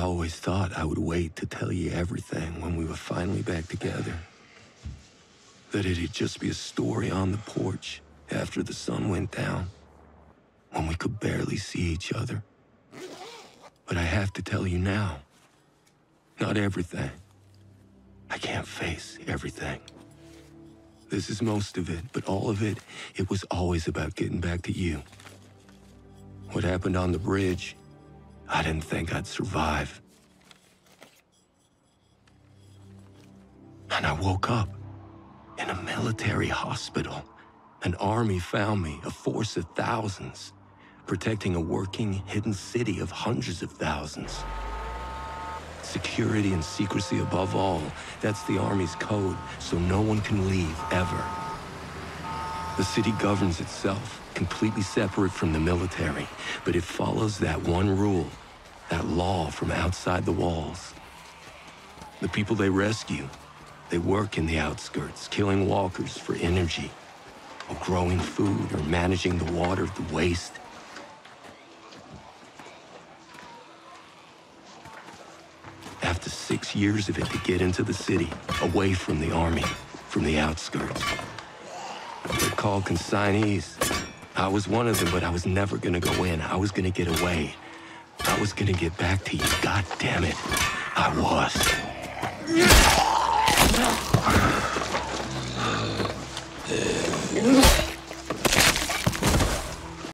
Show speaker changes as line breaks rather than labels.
always thought I would wait to tell you everything when we were finally back together. That it'd just be a story on the porch after the sun went down, when we could barely see each other. But I have to tell you now, not everything. I can't face everything. This is most of it, but all of it, it was always about getting back to you. What happened on the bridge, I didn't think I'd survive. And I woke up in a military hospital. An army found me, a force of thousands, protecting a working, hidden city of hundreds of thousands. Security and secrecy above all, that's the Army's code, so no one can leave, ever. The city governs itself, completely separate from the military, but it follows that one rule, that law from outside the walls. The people they rescue, they work in the outskirts, killing walkers for energy, or growing food, or managing the water, of the waste. After six years of it to get into the city, away from the army, from the outskirts. They're called consignees. I was one of them, but I was never gonna go in. I was gonna get away. Was gonna get back to you. God damn it. I was.